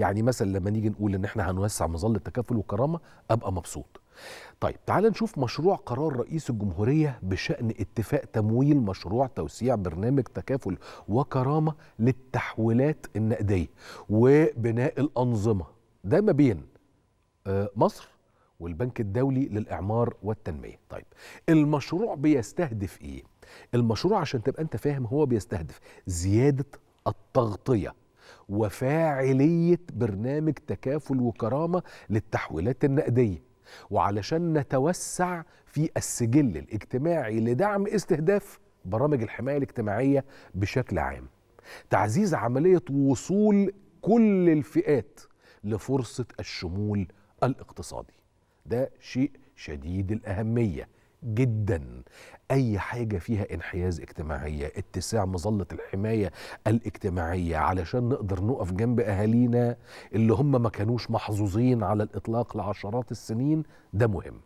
يعني مثلا لما نيجي نقول إن إحنا هنوسع مظلة تكافل وكرامة أبقى مبسوط. طيب تعال نشوف مشروع قرار رئيس الجمهورية بشأن اتفاق تمويل مشروع توسيع برنامج تكافل وكرامة للتحويلات النقدية وبناء الأنظمة. ده ما بين آه، مصر والبنك الدولي للإعمار والتنمية. طيب المشروع بيستهدف إيه؟ المشروع عشان تبقى أنت فاهم هو بيستهدف زيادة التغطية. وفاعلية برنامج تكافل وكرامة للتحويلات النقدية. وعلشان نتوسع في السجل الاجتماعي لدعم استهداف برامج الحماية الاجتماعية بشكل عام. تعزيز عملية وصول كل الفئات لفرصة الشمول الاقتصادي. ده شيء شديد الأهمية. جدا. أي حاجة فيها انحياز اجتماعية اتساع مظلة الحماية الاجتماعية علشان نقدر نقف جنب أهالينا اللي هم ما كانوش محظوظين على الإطلاق لعشرات السنين ده مهم.